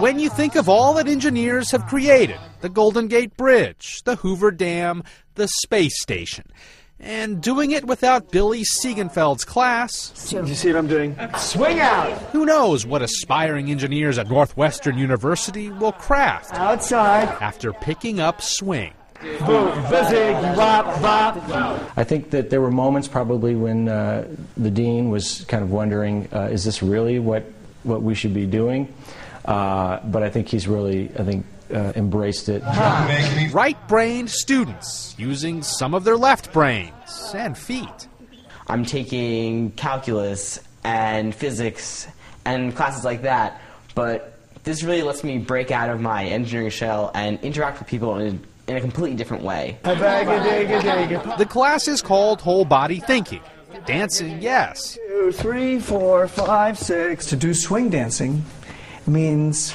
When you think of all that engineers have created the Golden Gate Bridge, the Hoover Dam, the space station and doing it without Billy Siegenfeld's class. You see what I'm doing? Swing out! Who knows what aspiring engineers at Northwestern University will craft Outside. after picking up swing. Boom. Bazig. Bop. Bop. I think that there were moments probably when uh, the dean was kind of wondering, uh, is this really what, what we should be doing? Uh, but I think he's really, I think, uh, embraced it. Right brained students using some of their left brains and feet. I'm taking calculus and physics and classes like that, but this really lets me break out of my engineering shell and interact with people in a, in a completely different way. The class is called Whole Body Thinking. Dancing, yes. Two, three, four, five, six. To do swing dancing means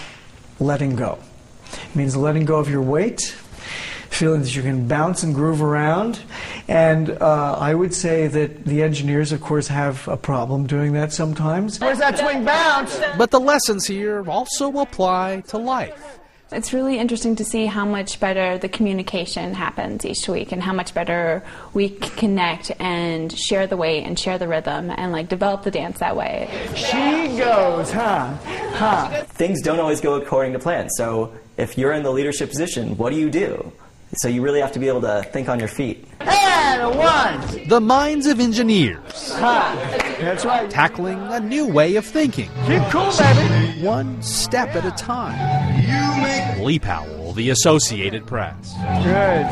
letting go. It means letting go of your weight, feeling that you can bounce and groove around. And uh, I would say that the engineers, of course, have a problem doing that sometimes. Where's that swing bounce? But the lessons here also apply to life. It's really interesting to see how much better the communication happens each week and how much better we connect and share the weight and share the rhythm and like develop the dance that way. She goes, huh? Huh? Things don't always go according to plan. So if you're in the leadership position, what do you do? So you really have to be able to think on your feet. And one. The minds of engineers Huh? That's right. tackling a new way of thinking, Keep cool, baby. one step at a time. Lee Powell, The Associated Press. Good.